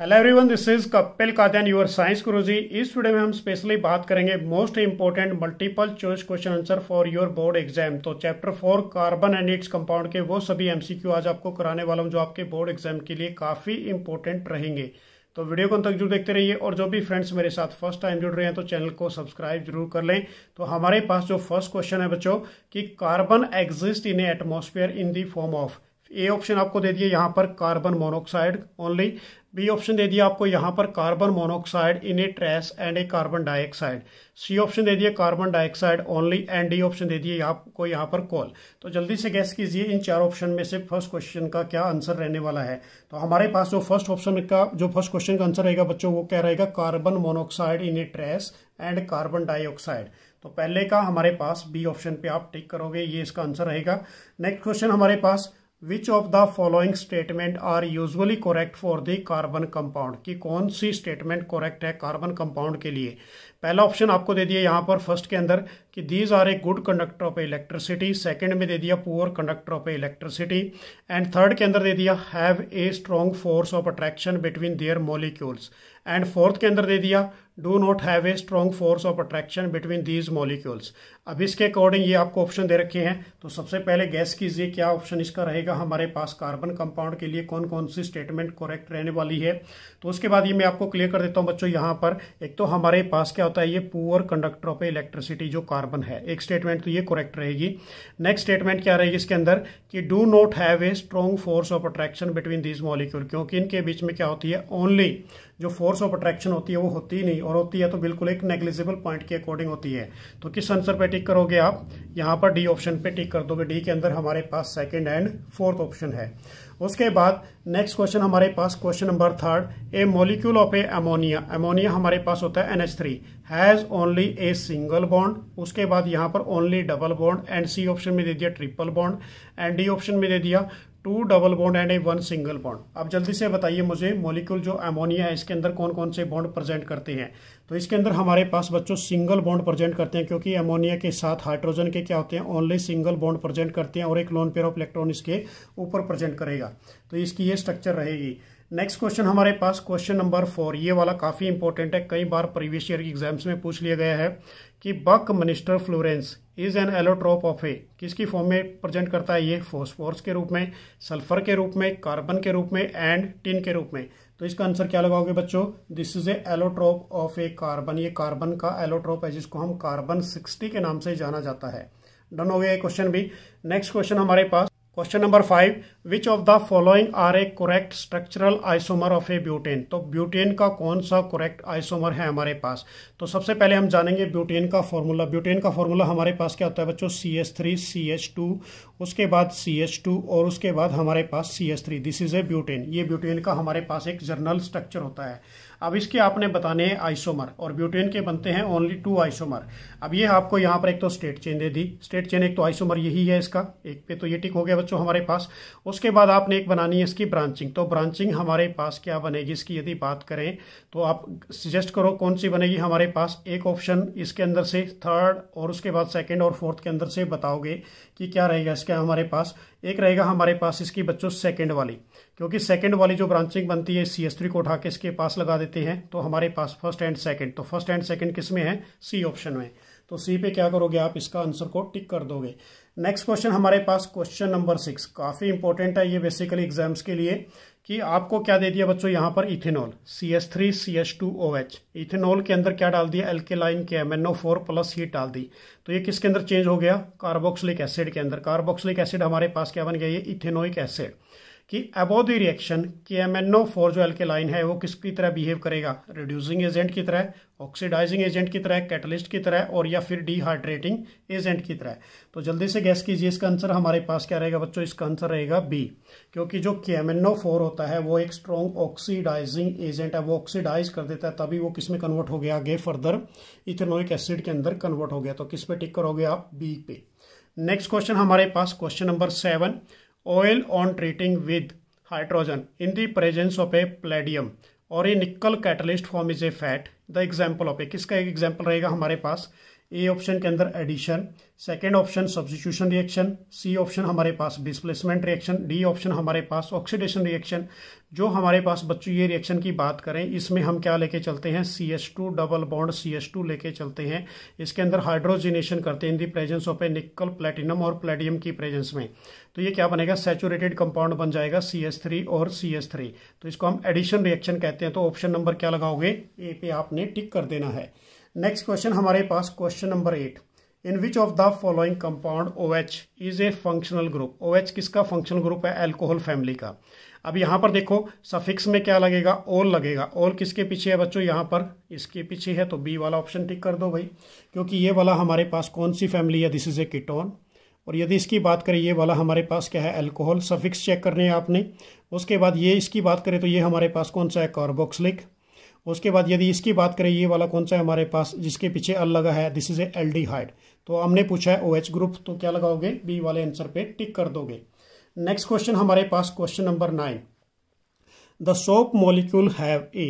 Hello everyone this is Kapil Kadan your science गुरुजी इस video में हम स्पेशली बात करेंगे most important multiple choice question answer for your board exam तो chapter four carbon and its compound के वो सभी एमसीक्यू आज आपको कराने वाला हूँ जो आपके बोर्ड एग्ज़ाम के लिए काफ़ी इंपॉर्टेंट रहेंगे। तो वीडियो को तक ज़रूर देखते रहिए और जो भी फ्रेंड्स मेरे साथ फ़र्स्ट टाइम जुड़ रहे हैं तो चैनल को सब्सक्राइब ज़रूर कर लें। तो हमारे पास जो फ़र्स्ट क्वेश्चन है बच्चों, कि carbon exist in atmosphere in the form of A option आपको दे दिए, यहाँ पर carbon monoxide only B option दे दिया आपको यहाँ पर carbon monoxide in a trace and a carbon dioxide. C option दे दिया carbon dioxide only and D option दे दिए आपको यहाँ पर कॉल तो जल्दी से गैस कीजिए इन चार ऑप्शन में से फ़र्स्ट क्वेश्चन का क्या आंसर रहने वाला है। तो हमारे पास जो फ़र्स्ट ऑप्शन का, जो फ़र्स्ट क्वेश्चन का आंसर रहेगा बच्चों, वो क्या रहेगा? Carbon monoxide in a trace and carbon dioxide. तो पहले का हमारे पास बी ऑप्शन पे आप टिक करोगे, ये इसका आंसर रहेगा। नेक्स्ट क्वेश्चन हमारे पास which of the following statement are usually correct for the carbon compound कि कौन सी स्टेटमेंट कोरेक्ट है कार्बन कंपाउंड के लिए? पहला ऑप्शन आपको दे दिया यहाँ पर फ़र्स्ट के अंदर कि these are a good conductor of electricity second में दे दिया poor conductor of electricity and third के अंदर दे दिया have a strong force of attraction between their molecules and fourth के अंदर दे दिया do not have a strong force of attraction between these molecules अब इसके अकॉर्डिंग ये आपको ऑप्शन दे रखे हैं। तो सबसे पहले गैस कीजिए क्या ऑप्शन इसका रहेगा। हमारे पास कार्बन कंपाउंड के लिए कौन कौन सी स्टेटमेंट करेक्ट रहने वाली है। तो उसके बाद ये मैं आपको क्लियर कर देता हूँ बच्चों यहाँ पर। एक तो हमारे पास क्या होता है? ये पुअर कंडक्टर ऑफ़ इलेक्ट्रिसिटी जो है। एक स्टेटमेंट तो ये करेक्ट रहेगी। नेक्स्ट स्टेटमेंट क्या रहेगी इसके अंदर? कि do not have a strong force of attraction between these molecule क्योंकि इनके बीच में क्या होती है? ओनली जो फोर्स ऑफ़ अट्रैक्शन होती है, वो होती ही नहीं, और होती है तो बिल्कुल एक नेग्लिजिबल पॉइंट के अकॉर्डिंग होती है। तो किस आंसर पे टिक करोगे आप? यहाँ पर डी ऑप्शन पे टिक कर दोगे। डी के अंदर हमारे पास सेकंड एंड फोर्थ ऑप्शन है। उसके बाद नेक्स्ट क्वेश्चन हमारे पास question number third a molecule of a ammonia ammonia हमारे पास होता है NH three has only a single bond उसके बाद यहाँ पर only double bond and C option में दे दिया triple bond and D option में दे दिया two double bond and a one single bond. अब जल्दी से बताइए मुझे मोलिक्यूल जो अमोनिया है, इसके अंदर कौन कौन से बॉन्ड प्रेजेंट करते हैं? तो इसके अंदर हमारे पास बच्चों सिंगल बॉन्ड प्रेजेंट करते हैं, क्योंकि अमोनिया के साथ हाइड्रोजन के क्या होते हैं? ओनली सिंगल बॉन्ड प्रेजेंट करते हैं और एक लोन पेयर ऑफ़ इलेक्ट्रॉन इसके ऊपर प्रेजेंट करेगा। तो इसकी ये स्ट्रक्चर रहेगी। नेक्स्ट क्वेश्चन हमारे पास क्वेश्चन नंबर फोर ये वाला काफ़ी इंपॉर्टेंट है। कई बार प्रीवियस ईयर की एग्ज़ाम्स में पूछ लिया गया है कि buckminsterfullerene is an allotrope of a किसकी फॉर्म में प्रेजेंट करता है ये? फोस्फोर्स के रूप में सल्फ़र के रूप में कार्बन के रूप में एंड टिन के रूप में। तो इसका आंसर क्या लगाओगे बच्चों? This is a allotrope of a carbon ये कार्बन का एलोट्रोप है, जिसको हम कार्बन सिक्सटी के नाम से जाना जाता है। डन हो गया क्वेश्चन भी। नेक्स्ट क्वेश्चन हमारे पास question number five which of the following are a correct structural isomer of a butane तो ब्यूटेन का कौन सा करेक्ट आइसोमर है हमारे पास? तो सबसे पहले हम जानेंगे ब्यूटेन का फॉर्मूला ब्यूटेन का फॉर्मूला हमारे पास क्या होता है बच्चों? C S three C H two उसके बाद सी एच टू और उसके बाद हमारे पास C S three this is a butane ये ब्यूटेन का हमारे पास एक जर्नल स्ट्रक्चर होता है। अब इसके आपने बताने हैं आइसोमर, और ब्यूटेन के बनते हैं ओनली टू आइसोमर। अब ये आपको यहाँ पर एक तो स्टेट चेन दे दी। स्टेट चेन एक तो आइसोमर यही है इसका। एक पे तो ये टिक हो गया बच्चों हमारे पास। उसके बाद आपने एक बनानी है इसकी ब्रांचिंग तो ब्रांचिंग हमारे पास क्या बनेगी इसकी यदि बात करें तो आप सजेस्ट करो कौन सी बनेगी हमारे पास। एक ऑप्शन इसके अंदर से थर्ड और उसके बाद सेकेंड और फोर्थ के अंदर से बताओगे कि क्या रहेगा इसका हमारे पास। एक रहेगा हमारे पास इसकी बच्चों सेकेंड वाली। क्योंकि सेकेंड वाली जो ब्रांचिंग बनती है सी एस थ्री को उठा के इसके पास लगा देते हैं तो हमारे पास फ़र्स्ट एंड सेकंड तो फ़र्स्ट एंड सेकंड किसमें है? सी ऑप्शन में। तो सी पे क्या करोगे आप? इसका आंसर को टिक कर दोगे। नेक्स्ट क्वेश्चन हमारे पास क्वेश्चन नंबर सिक्स काफ़ी इंपॉर्टेंट है ये बेसिकली एग्ज़ाम्स के लिए कि आपको क्या दे दिया बच्चों यहाँ पर ethanol C S three C H two O H ethanol के अंदर क्या डाल दिया? Alkaline K M N O four plus heat डाल दी। तो ये किसके अंदर चेंज हो गया? कार्बोक्सिलिक एसिड के अंदर। कार्बोक्सिलिक एसिड हमारे पास क्या बन गया? ये इथेनोइक एसिड कि above the reaction K M N O four जो एल्केलाइन है, वो किसकी तरह बिहेव करेगा? रिड्यूसिंग एजेंट की तरह ऑक्सीडाइजिंग एजेंट की तरह कैटलिस्ट की तरह, और या फिर डिहाइड्रेटिंग एजेंट की तरह। तो जल्दी से गैस कीजिए इसका आंसर हमारे पास क्या रहेगा बच्चों? इसका आंसर रहेगा बी क्योंकि जो के एम एन ओ फोर होता है, वो एक स्ट्रॉन्ग ऑक्सीडाइजिंग एजेंट है, वो ऑक्सीडाइज कर देता है, तभी वो किसमें कन्वर्ट हो गया? आगे फर्दर इथेनोइक एसिड के अंदर कन्वर्ट हो गया। तो किस पे टिक करोगे आप? बी पे। नेक्स्ट क्वेश्चन हमारे पास question number seven oil on treating with hydrogen in the presence of a palladium और ये nickel catalyst form is a fat the example of a किसका एक एग्ज़ाम्पल रहेगा हमारे पास ए ऑप्शन के अंदर addition second option substitution reaction C option हमारे पास डिस्प्लेसमेंट रिएक्शन डी ऑप्शन हमारे पास ऑक्सीडेशन रिएक्शन जो हमारे पास बच्चों, ये रिएक्शन की बात करें, इसमें हम क्या लेके चलते हैं? C S two double bond C S two लेके चलते हैं। इसके अंदर हाइड्रोजिनेशन करते हैं इन दी प्रेजेंस ऑफ़ ए निकल प्लेटिनम और प्लेटियम की प्रेजेंस में। तो ये क्या बनेगा? सेचुरेटेड कंपाउंड बन जाएगा सी एस थ्री और सी एस थ्री तो इसको हम एडिशन रिएक्शन कहते हैं। तो ऑप्शन नंबर क्या लगाओगे? ए पे आपने टिक कर देना है। नेक्स्ट क्वेश्चन हमारे पास question number eight in which of the following compound O H is a functional group O H किसका फंक्शनल ग्रुप है? एल्कोहल फैमिली का. अब यहाँ पर देखो सफिक्स में क्या लगेगा? ओल लगेगा. ओल किसके पीछे है बच्चों? यहाँ पर इसके पीछे है तो बी वाला ऑप्शन टिक कर दो भाई. क्योंकि ये वाला हमारे पास कौन सी फैमिली है? दिस इज़ ए कीटोन और यदि इसकी बात करें, ये वाला हमारे पास क्या है? एल्कोहल सफिक्स चेक करने आपने. उसके बाद ये इसकी बात करें तो ये हमारे पास कौन सा है? कार्बोक्सिलिक उसके बाद यदि इसकी बात करें, ये वाला कौन सा है हमारे पास, जिसके पीछे अल लगा है दिस इज़ ए एल्डिहाइड तो हमने पूछा है ओ OH ग्रुप तो क्या लगाओगे? बी वाले आंसर पे टिक कर दोगे। नेक्स्ट क्वेश्चन हमारे पास question number nine the soap molecule have a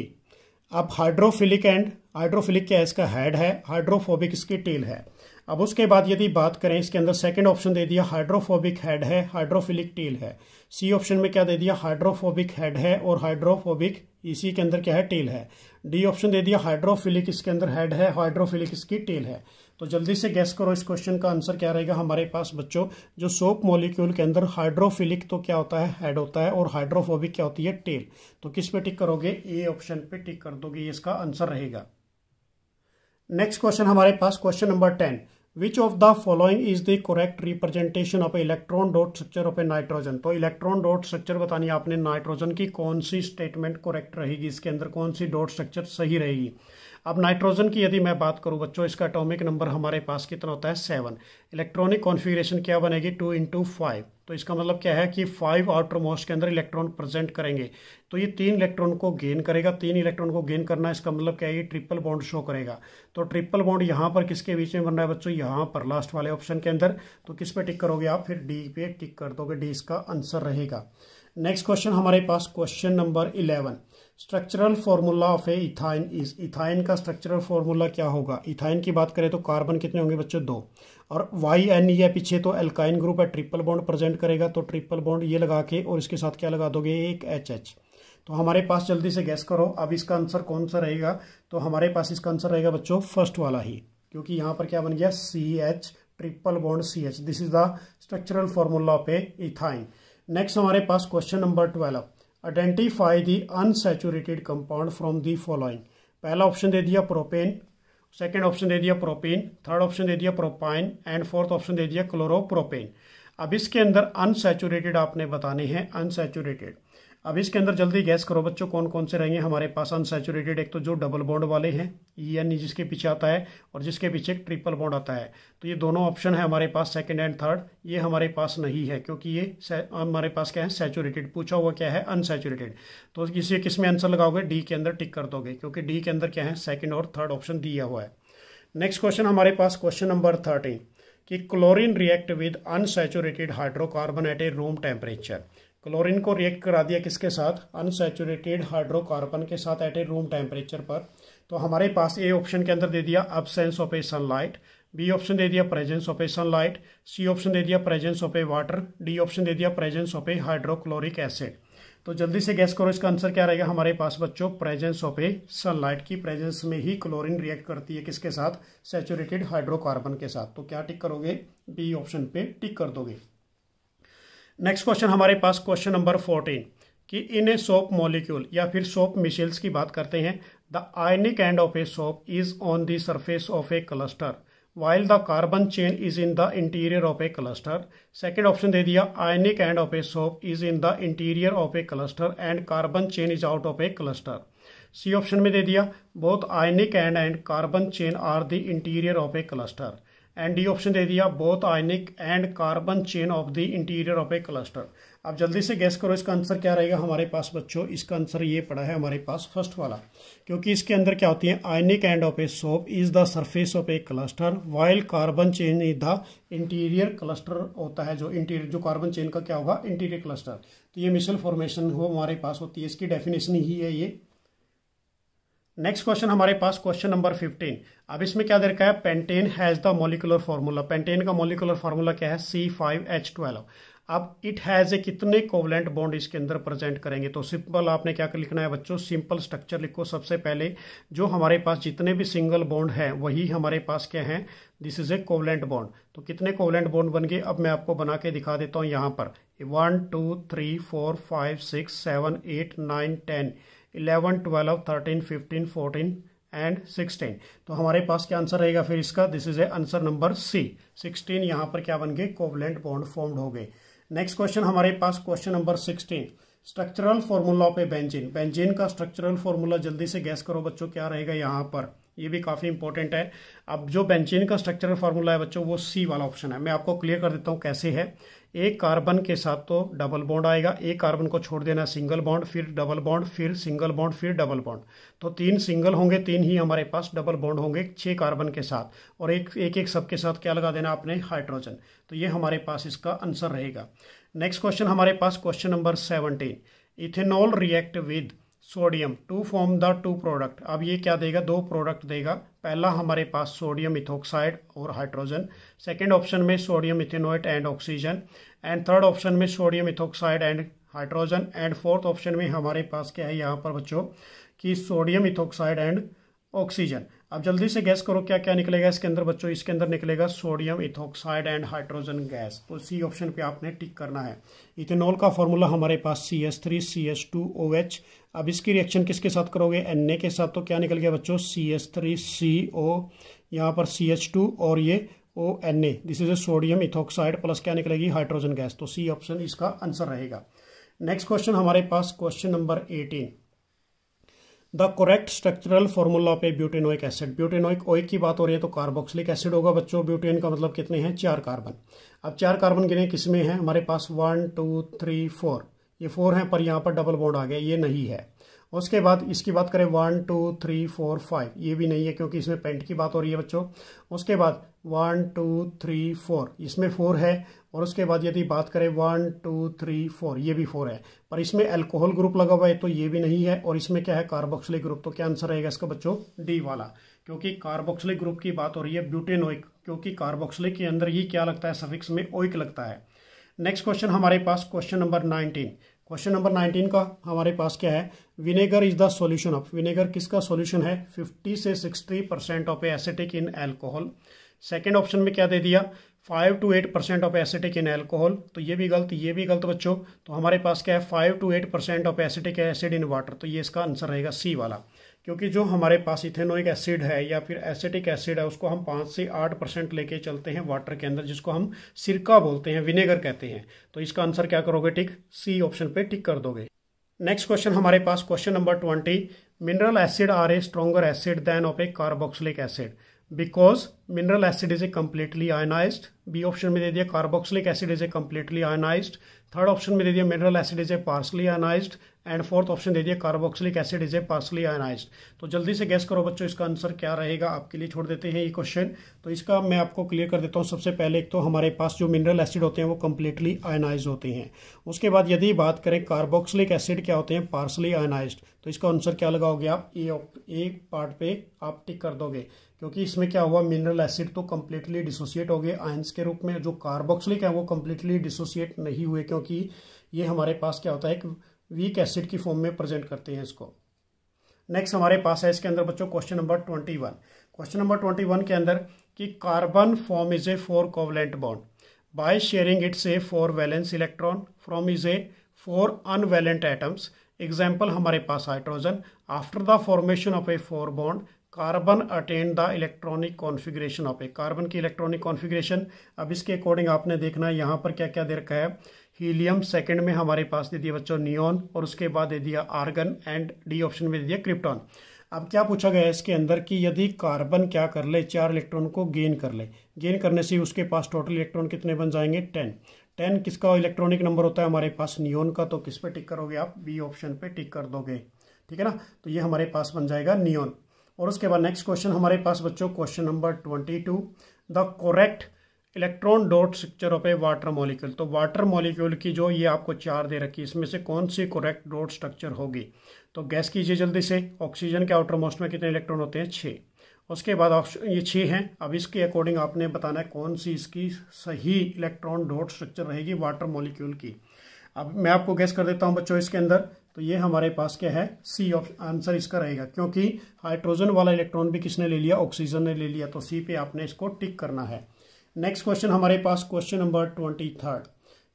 अब हाइड्रोफिलिक एंड हाइड्रोफिलिक क्या इसका हेड है हाइड्रोफोबिक इसकी टेल है। अब उसके बाद यदि बात करें, इसके अंदर सेकंड ऑप्शन दे दिया हाइड्रोफोबिक हेड है हाइड्रोफिलिक टेल है। सी ऑप्शन में क्या दे दिया? हाइड्रोफोबिक हेड है और हाइड्रोफोबिक इसी के अंदर क्या है? टेल है। डी ऑप्शन दे दिया हाइड्रोफिलिक इसके अंदर हेड है हाइड्रोफिलिक इसकी टेल है। तो जल्दी से गैस करो इस क्वेश्चन का आंसर क्या रहेगा हमारे पास, बच्चों। जो सोप मॉलिक्यूल के अंदर हाइड्रोफिलिक तो क्या होता है? हेड होता है और हाइड्रोफोबिक क्या होती है? टेल तो किस पे टिक करोगे? ए ऑप्शन पे टिक कर दोगे इसका आंसर रहेगा। नेक्स्ट क्वेश्चन हमारे पास question number ten which of the following is the correct representation of electron dot structure of a nitrogen तो इलेक्ट्रॉन डॉट स्ट्रक्चर बतानी आपने नाइट्रोजन की कौन सी स्टेटमेंट करेक्ट रहेगी? इसके अंदर कौन सी डॉट स्ट्रक्चर सही रहेगी? अब नाइट्रोजन की यदि मैं बात करूँ, बच्चों, इसका अटोमिक नंबर हमारे पास कितना होता है? सेवन इलेक्ट्रॉनिक कॉन्फ़िगरेशन क्या बनेगी? टू इंटू फाइव तो इसका मतलब क्या है कि फाइव आउटर मोस्ट के अंदर इलेक्ट्रॉन प्रेजेंट करेंगे। तो ये तीन इलेक्ट्रॉन को गेन करेगा। तीन इलेक्ट्रॉन को गेन करना, इसका मतलब क्या है? ये ट्रिपल बॉन्ड शो करेगा। तो ट्रिपल बॉन्ड यहाँ पर किसके बीच में बन रहा है बच्चों? यहाँ पर लास्ट वाले ऑप्शन के अंदर। तो किस पे टिक करोगे आप? फिर डी पे टिक कर दोगे। डी इसका आंसर रहेगा। नेक्स्ट क्वेश्चन हमारे पास question number eleven structural formula of a ethyne is, ethyne का स्ट्रक्चरल फॉर्मूला क्या होगा? इथाइन की बात करें तो कार्बन कितने होंगे बच्चों? दो। और वाई एन ये पीछे तो एल्काइन ग्रुप है ट्रिपल बॉन्ड प्रेजेंट करेगा तो ट्रिपल बॉन्ड ये लगा के और इसके साथ क्या लगा दोगे? एक एच एच तो हमारे पास जल्दी से गैस करो, अब इसका आंसर कौन सा रहेगा? तो हमारे पास इसका आंसर रहेगा बच्चों फ़र्स्ट वाला ही, क्योंकि यहाँ पर क्या बन गया? C H triple bond C H this is the structural formula of a ethyne next हमारे पास question number twelve identify the unsaturated compound from the following पहला ऑप्शन दे दिया प्रोपेन सेकेंड ऑप्शन दे दिया प्रोपेन थर्ड ऑप्शन दे दिया propyne and fourth option दे दिया क्लोरोप्रोपेन अब इसके अंदर अनसेचुरेटेड आपने बताने हैं अनसेचुरेटेड अब इसके अंदर जल्दी गैस करो बच्चों कौन कौन से रहेंगे? हमारे पास अनसेचुरेटेड एक तो जो डबल बॉन्ड वाले हैं ई एन जिसके पीछे आता है और जिसके पीछे ट्रिपल बॉन्ड आता है। तो ये दोनों ऑप्शन है हमारे पास सेकंड एंड थर्ड ये हमारे पास नहीं है, क्योंकि ये हमारे पास क्या है? सेचुरेटेड पूछा हुआ क्या है? अनसेचुरेटेड तो इसे किसमें आंसर लगाओगे? डी के अंदर टिक कर दोगे, क्योंकि डी के अंदर क्या है? सेकेंड और थर्ड ऑप्शन दिया हुआ है। नेक्स्ट क्वेश्चन हमारे पास क्वेश्चन नंबर थर्टीन कि chlorine react with unsaturated hydrocarbon at a room temperature chlorine को रिएक्ट करा दिया किसके साथ? अनसेचुरेटेड हाइड्रोकार्बन के साथ एट ए रूम टेम्परेचर पर। तो हमारे पास ए ऑप्शन के अंदर दे दिया absence of a sunlight B option दे दिया presence of a sunlight C option दे दिया presence of a water D option दे दिया presence of a hydrochloric acid तो जल्दी से गैस करो इसका आंसर क्या रहेगा हमारे पास बच्चों? प्रेजेंस ऑफ़ ए सनलाइट की प्रेजेंस में ही क्लोरीन रिएक्ट करती है किसके साथ? सेचुरेटेड हाइड्रोकार्बन के साथ। तो क्या टिक करोगे? बी ऑप्शन पे टिक कर दोगे। नेक्स्ट क्वेश्चन हमारे पास क्वेश्चन नंबर फोर्टीन कि इन ए सोप मॉलिक्यूल या फिर सोप मिशेल्स की बात करते हैं the ionic end of a soap is on the surface of a cluster while the carbon chain is in the interior of a cluster second option दे दिया ionic end of a soap is in the interior of a cluster and carbon chain is out of a cluster C option में दे दिया both ionic end and carbon chain are the interior of a cluster and D option दे दिया both ionic and carbon chain of the interior of a cluster अब जल्दी से gas करो इसका answer क्या रहेगा हमारे पास बच्चों। इसका आंसर ये पड़ा है हमारे पास फ़र्स्ट वाला। क्योंकि इसके अंदर क्या होती है? Ionic end of a soap is the surface of a cluster while carbon chain is the interior cluster होता है, जो इंटीरियर जो कार्बन चेन का क्या होगा? इंटीरियर क्लस्टर तो ये मिसल फॉर्मेशन हो, हमारे पास होती है। इसकी डेफिनेशन ही है ये। नेक्स्ट क्वेश्चन हमारे पास क्वेश्चन नंबर फिफ्टीन अब इसमें क्या दे रखा है? Pentane has the molecular formula pentane का मोलिकुलर फार्मूला क्या है? सी फाइव एच ट्वेल्व अब इट हैज़ ए कितने कोवलेंट बॉन्ड इसके अंदर प्रेजेंट करेंगे? तो सिंपल आपने क्या लिखना है बच्चों? सिंपल स्ट्रक्चर लिखो सबसे पहले। जो हमारे पास जितने भी सिंगल बॉन्ड हैं, वही हमारे पास क्या है? This is a covalent bond तो कितने कोवलेंट बॉन्ड बन गए? अब मैं आपको बना के दिखा देता हूँ यहाँ पर। One two three four five six seven eight nine ten eleven, twelve, thirteen, fifteen, fourteen and sixteen. तो हमारे पास क्या आंसर रहेगा फिर इसका? This is a answer number C sixteen यहाँ पर क्या बन गए? कोवलेंट बॉन्ड फॉर्म्ड हो गए। नेक्स्ट क्वेश्चन हमारे पास question number sixteen. Structural formula of a benzene benzene का स्ट्रक्चरल फॉर्मूला जल्दी से गैस करो बच्चों, क्या रहेगा यहाँ पर? ये भी काफ़ी इंपॉर्टेंट है। अब जो बेंजीन का स्ट्रक्चरल फॉर्मूला है बच्चों, वो सी वाला ऑप्शन है। मैं आपको क्लियर कर देता हूँ कैसे है। एक कार्बन के साथ तो डबल बॉन्ड आएगा। एक कार्बन को छोड़ देना सिंगल बॉन्ड, फिर डबल बॉन्ड, फिर सिंगल बॉन्ड, फिर डबल बॉन्ड। तो तीन सिंगल होंगे, तीन ही हमारे पास डबल बॉन्ड होंगे छह कार्बन के साथ। और एक एक एक सब के साथ क्या लगा देना आपने? हाइड्रोजन। तो ये हमारे पास इसका आंसर रहेगा। नेक्स्ट क्वेश्चन हमारे पास question number seventeen. Ethanol react with sodium, to form the two product. अब ये क्या देगा? दो प्रोडक्ट देगा। पहला हमारे पास सोडियम इथोक्साइड और हाइड्रोजन। सेकेंड ऑप्शन में sodium ethanoate and oxygen and third option में sodium ethoxide and hydrogen. And fourth option में हमारे पास क्या है यहाँ पर बच्चों? कि सोडियम इथोक्साइड एंड ऑक्सीजन अब जल्दी से गैस करो क्या क्या निकलेगा इसके अंदर, बच्चों। इसके अंदर निकलेगा sodium ethoxide and hydrogen gas तो सी ऑप्शन पे आपने टिक करना है। इथेनॉल का फॉर्मूला हमारे पास C S three C S two O H अब इसकी रिएक्शन किसके साथ करोगे? एन ए के साथ। तो क्या निकल गया बच्चों? सी एस थ्री सी ओ यहाँ पर सी एच टू और ये O N A this is a sodium ethoxide plus क्या निकलेगी? हाइड्रोजन गैस तो सी ऑप्शन इसका आंसर रहेगा। नेक्स्ट क्वेश्चन हमारे पास question number eighteen the correct structural formula पे ब्यूटेनोइक एसिड। ब्यूटेनोइक ओइक की बात हो रही है तो कार्बोक्सिलिक एसिड होगा बच्चों। ब्यूटेन का मतलब कितने हैं? चार कार्बन। अब चार कार्बन गिने किसमें हैं? हमारे पास वन, टू, थ्री, फोर। ये फोर हैं पर यहाँ पर डबल बॉन्ड आ गया। ये नहीं है। उसके बाद इसकी बात करें one, two, three, four, five. ये भी नहीं है क्योंकि इसमें पेंट की बात हो रही है बच्चों। उसके बाद वन, टू, थ्री, फोर। इसमें फोर है और उसके बाद यदि बात करें वन, टू, थ्री, फोर, ये भी फोर है। पर इसमें अल्कोहल ग्रुप लगा हुआ है तो ये भी नहीं है और इसमें क्या है कार्बोक्सिलिक ग्रुप तो क्या आंसर रहेगा इसका बच्चों? डी वाला। क्योंकि कार्बोक्सिलिक ग्रुप की बात हो रही है ब्यूटेनोइक क्योंकि कार्बोक्सिलिक के अंदर ही क्या लगता है सफिक्स में ओइक लगता है। नेक्स्ट क्वेश्चन हमारे पास question number nineteen question number 19 का हमारे पास क्या है? Vinegar is the solution of vinegar किसका सॉल्यूशन है? 50 से 60 percent of acetic in alcohol second option में क्या दे दिया? Five to eight percent of acetic in alcohol तो ये भी गलत, ये भी गलत बच्चों। तो हमारे पास क्या है? Five to eight percent of acetic acid in water तो ये इसका आंसर रहेगा सी वाला। क्योंकि जो हमारे पास इथेनोइक एसिड है या फिर एसिटिक एसिड है, उसको हम पाँच से आठ परसेंट लेके चलते हैं वाटर के अंदर, जिसको हम सिरका बोलते हैं, विनेगर कहते हैं। तो इसका आंसर क्या करोगे? टिक सी ऑप्शन पे टिक कर दोगे। नेक्स्ट क्वेश्चन, हमारे पास question number twenty. Mineral acid are a stronger acid than of a carboxylic acid. Because mineral acid is a completely ionized, B option में दे दिया, carboxylic acid is a completely ionized third option में दे दिया mineral acid is a partially ionized and fourth option दे दिया carboxylic acid is a partially ionized तो जल्दी से गैस करो बच्चों, इसका आंसर क्या रहेगा? आपके लिए छोड़ देते हैं ये क्वेश्चन तो इसका मैं आपको क्लियर कर देता हूँ। सबसे पहले एक तो हमारे पास जो मिनरल एसिड होते हैं वो कम्प्लीटली आयनाइज होते हैं। उसके बाद यदि बात करें कार्बोक्सिलिक एसिड क्या होते हैं? पार्सली आयनाइज तो इसका आंसर क्या लगाओगे आप? ए पार्ट पे आप टिक कर दोगे। क्योंकि इसमें क्या हुआ मिनरल एसिड तो कम्प्लीटली डिसोसिएट हो गए। आयंस के रूप में जो कार्बोक्सिलिक है, वो कम्प्लीटली डिसोसिएट नहीं हुए, क्योंकि ये हमारे पास क्या होता है, एक वीक एसिड की फॉर्म में प्रेजेंट करते हैं इसको। नेक्स्ट हमारे पास है इसके अंदर बच्चों question number twenty one question number twenty one के अंदर कि carbon form is a four covalent bond by sharing its a four valence electron from is a four univalent atoms example हमारे पास hydrogen after the formation of a four bond carbon attend the electronic configuration of a carbon की electronic configuration. अब इसके according आपने देखना है, यहाँ पर क्या क्या दे रखा है। हीलियम सेकंड में हमारे पास दे दिया बच्चों नियोन, और उसके बाद दे दिया आर्गन एंड डी ऑप्शन में दे दिया क्रिप्टॉन। अब क्या पूछा गया है इसके अंदर कि यदि कार्बन क्या कर ले, चार इलेक्ट्रॉन को गेन कर ले। गेन करने से उसके पास टोटल इलेक्ट्रॉन कितने बन जाएँगे? टेन। टेन किसका इलेक्ट्रॉनिक नंबर होता है हमारे पास? नियोन का। तो किस पे टिक करोगे आप? बी ऑप्शन पे टिक कर दोगे। ठीक है ना? तो ये हमारे पास बन जाएगा नियोन। और उसके बाद नेक्स्ट क्वेश्चन हमारे पास बच्चों question number twenty two the correct electron dot structure of a water molecule तो वाटर मॉलिक्यूल की जो ये आपको चार दे रखी है, इसमें से कौन सी करेक्ट डॉट स्ट्रक्चर होगी? तो गैस कीजिए जल्दी से ऑक्सीजन के आउटर मोस्ट में कितने इलेक्ट्रॉन होते हैं? छः उसके बाद ये छः हैं। अब इसके अकॉर्डिंग आपने बताना है कौन सी इसकी सही इलेक्ट्रॉन डॉट स्ट्रक्चर रहेगी वाटर मॉलिक्यूल की। अब मैं आपको गैस कर देता हूँ बच्चों इसके अंदर। तो ये हमारे पास क्या है? सी ऑप्शन आंसर इसका रहेगा, क्योंकि हाइड्रोजन वाला इलेक्ट्रॉन भी किसने ले लिया? ऑक्सीजन ने ले लिया तो सी पे आपने इसको टिक करना है। नेक्स्ट क्वेश्चन हमारे पास क्वेश्चन नंबर ट्वेंटी थर्ड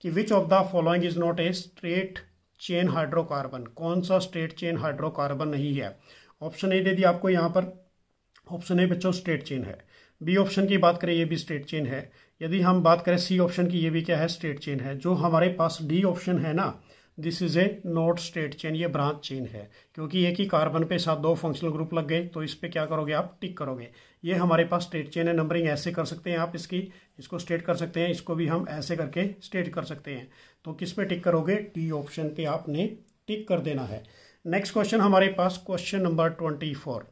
कि which of the following is not a straight chain hydrocarbon कौन सा स्ट्रेट चेन हाइड्रोकार्बन नहीं है? ऑप्शन ए दे दिया आपको यहाँ पर। ऑप्शन ए बच्चों स्ट्रेट चेन है। बी ऑप्शन की बात करें, ये भी स्ट्रेट चेन है। यदि हम बात करें सी ऑप्शन की, ये भी क्या है? स्ट्रेट चेन है। जो हमारे पास डी ऑप्शन है ना this is a not straight chain ये ब्रांच चेन है। क्योंकि एक ही कार्बन पे साथ दो फंक्शनल ग्रुप लग गए तो इस पर क्या करोगे आप? टिक करोगे। ये हमारे पास स्ट्रेट चेन है नंबरिंग ऐसे कर सकते हैं आप इसकी, इसको स्ट्रेट कर सकते हैं, इसको भी हम ऐसे करके स्ट्रेट कर सकते हैं। तो किस पे टिक करोगे? टी ऑप्शन पे आपने टिक कर देना है। नेक्स्ट क्वेश्चन हमारे पास question number twenty four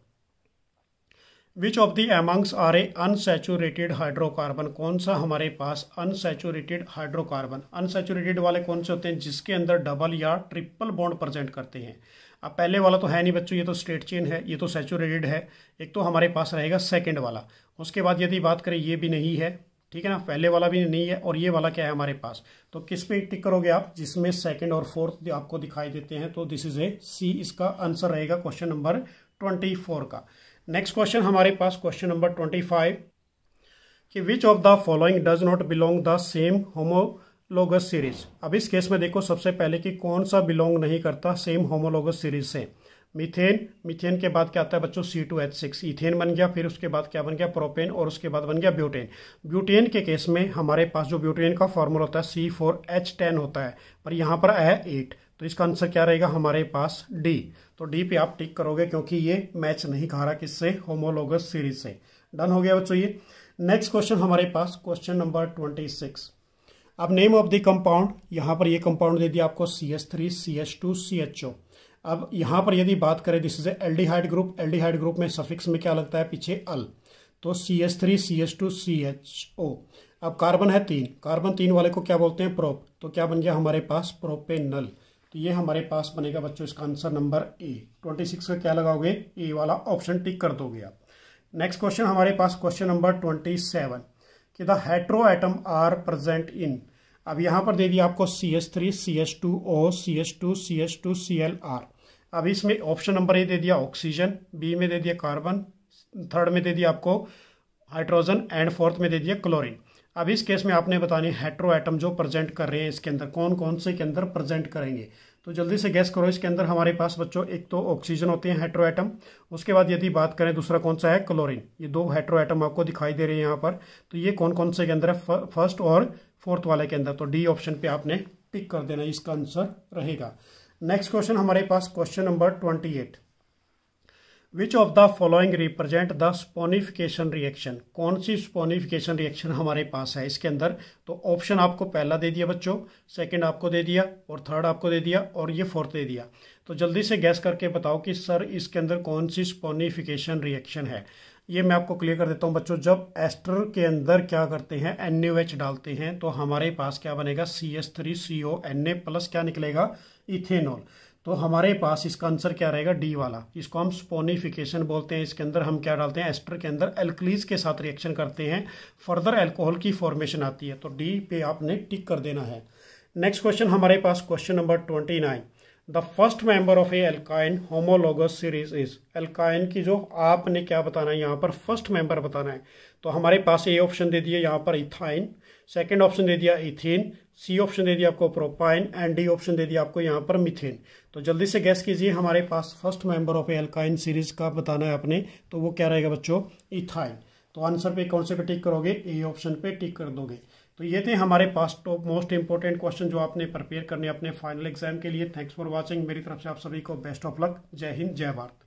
which of the amongst are a unsaturated hydrocarbon कौन सा हमारे पास अनसेचुरेटेड हाइड्रोकार्बन अनसेचुरेटेड वाले कौन से होते हैं जिसके अंदर डबल या ट्रिपल बॉन्ड प्रेजेंट करते हैं? अब पहले वाला तो है नहीं बच्चों, ये तो स्ट्रेट चेन है, ये तो सेचुरेटेड है, एक तो हमारे पास रहेगा सेकेंड वाला। उसके बाद यदि बात करें, ये भी नहीं है, ठीक है ना? पहले वाला भी नहीं है, और ये वाला क्या है हमारे पास? तो किस पे टिक करोगे आप? जिसमें सेकंड और फोर्थ आपको दिखाई देते हैं तो दिस इज़ ए सी इसका आंसर रहेगा क्वेश्चन नंबर ट्वेंटी फोर का। नेक्स्ट क्वेश्चन हमारे पास क्वेश्चन नंबर ट्वेंटी फाइव कि which of the following does not belong the same homologous series अब इस केस में देखो, सबसे पहले कि कौन सा बिलोंग नहीं करता सेम होमोलोगस सीरीज़ से। मीथेन मीथेन के बाद क्या आता है बच्चों? C two H six ethane बन गया, फिर उसके बाद क्या बन गया? प्रोपेन, और उसके बाद बन गया ब्यूटेन। ब्यूटेन के केस में हमारे पास जो ब्यूटेन का फॉर्मूला होता है सी फोर एच टेन होता है, पर यहाँ पर है एट तो इसका आंसर क्या रहेगा? हमारे पास डी तो डी पे आप टिक करोगे क्योंकि ये मैच नहीं खा रहा किससे? होमोलोगस सीरीज़ से। डन हो गया बच्चों ये। नेक्स्ट क्वेश्चन हमारे पास क्वेश्चन नंबर ट्वेंटी सिक्स अब नेम ऑफ़ द कंपाउंड यहाँ पर ये कंपाउंड दे दिया आपको C S three C H two C H O अब यहाँ पर यदि बात करें this is aldehyde group L D aldehyde group में सफिक्स में क्या लगता है? पीछे अल। तो C S three C H two C H O अब कार्बन है तीन। कार्बन तीन वाले को क्या बोलते हैं? प्रोप तो क्या बन गया हमारे पास? प्रोपेनल तो ये हमारे पास बनेगा बच्चों इसका answer number A. Twenty six का क्या लगाओगे? ए वाला ऑप्शन टिक कर दोगे आप। नेक्स्ट क्वेश्चन हमारे पास क्वेश्चन नंबर ट्वेंटी सेवन कि the hetero atom are present in अब यहाँ पर दे दिया आपको C S three C S two O C S two C S two C L R अब इसमें ऑप्शन नंबर ए दे दिया ऑक्सीजन बी में दे दिया कार्बन थर्ड में दे दिया आपको हाइड्रोजन एंड फोर्थ में दे दिया क्लोरीन अब इस केस में आपने बताने हेट्रो एटम जो प्रेजेंट कर रहे हैं इसके अंदर कौन कौन से के अंदर प्रेजेंट करेंगे। तो जल्दी से गैस करो, इसके अंदर हमारे पास बच्चों एक तो ऑक्सीजन होते हैं हेट्रो एटम उसके बाद यदि बात करें दूसरा कौन सा है क्लोरीन ये दो हेट्रो एटम आपको दिखाई दे रहे हैं यहाँ पर। तो ये कौन कौन से के अंदर है? फ़र्स्ट और फोर्थ वाले के अंदर। तो डी ऑप्शन पे आपने टिक कर देना, इसका आंसर रहेगा। नेक्स्ट क्वेश्चन हमारे पास question number twenty eight which of the following represent the saponification reaction कौन सी स्पोनिफिकेशन रिएक्शन हमारे पास है इसके अंदर? तो ऑप्शन आपको पहला दे दिया बच्चों सेकंड आपको दे दिया, और थर्ड आपको दे दिया, और ये फोर्थ दे दिया। तो जल्दी से गैस करके बताओ कि सर इसके अंदर कौन सी स्पोनिफिकेशन रिएक्शन है। ये मैं आपको क्लियर कर देता हूँ बच्चों, जब एस्टर के अंदर क्या करते हैं एन यू एच डालते हैं तो हमारे पास क्या बनेगा? C S three C O N A plus क्या निकलेगा? इथेनॉल। तो हमारे पास इसका आंसर क्या रहेगा? डी वाला। इसको हम स्पोनिफिकेशन बोलते हैं। इसके अंदर हम क्या डालते हैं? एस्टर के अंदर एल्कलीज के साथ रिएक्शन करते हैं। फर्दर एल्कोहल की फॉर्मेशन आती है। तो डी पे आपने टिक कर देना है। नेक्स्ट क्वेश्चन हमारे पास question number twenty nine the first member of a alkyne homologous series is alkyne की जो आपने क्या बताना है, यहाँ पर फ़र्स्ट मेंबर बताना है। तो हमारे पास ए ऑप्शन दे दिया यहाँ पर इथाइन सेकेंड ऑप्शन दे दिया इथिन सी ऑप्शन दे दिया आपको प्रोपाइन एंड डी ऑप्शन दे दिया आपको यहाँ पर मिथेन तो जल्दी से गैस कीजिए हमारे पास first member of a alkyne series का बताना है आपने तो वो क्या रहेगा बच्चों? इथाइन तो आंसर पे कौन से पे टिक करोगे? ए ऑप्शन पे टिक कर दोगे। तो ये थे हमारे पास टॉप मोस्ट इंपॉर्टेंट क्वेश्चन जो आपने प्रिपेयर करने अपने फाइनल एग्ज़ाम के लिए। थैंक्स फॉर वॉचिंग मेरी तरफ़ से आप सभी को बेस्ट ऑफ़ लक जय हिंद, जय भारत।